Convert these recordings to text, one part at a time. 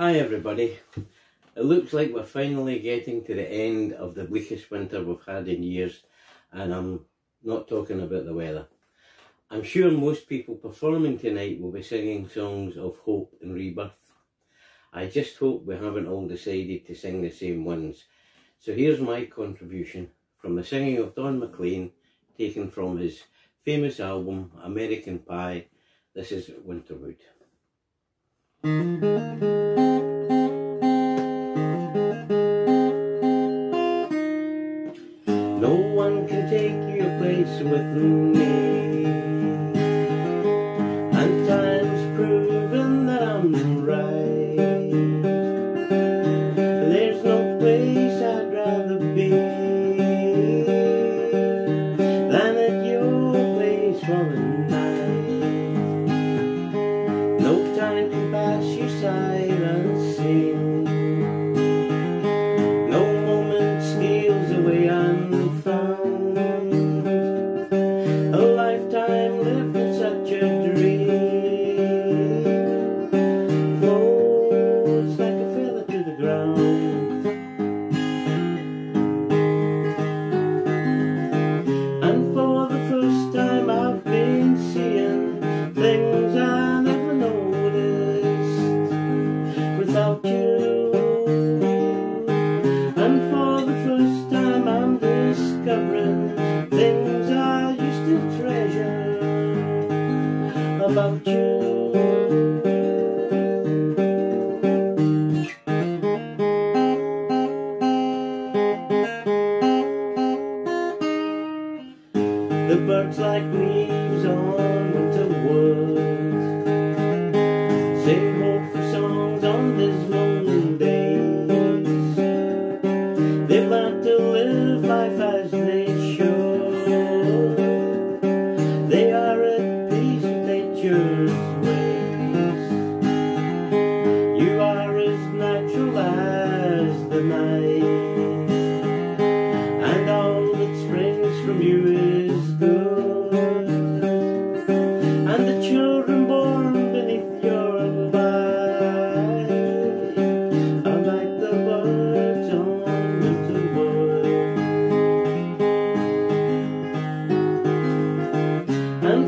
Hi everybody. It looks like we're finally getting to the end of the bleakest winter we've had in years and I'm not talking about the weather. I'm sure most people performing tonight will be singing songs of hope and rebirth. I just hope we haven't all decided to sing the same ones. So here's my contribution from the singing of Don McLean taken from his famous album American Pie. This is Winterwood. One can take your place with me. And time's proven that I'm right. There's no place I'd rather be Than at your place for the night discovering things I used to treasure about you. The birds like leaves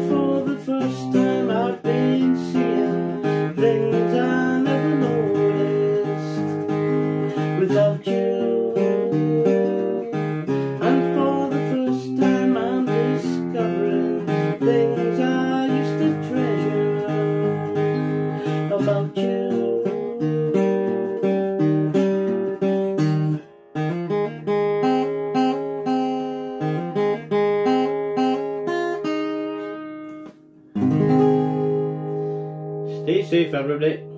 for the first time I've been seeing things I never noticed without you. And for the first time I'm discovering things I used to treasure about you. Stay safe everybody.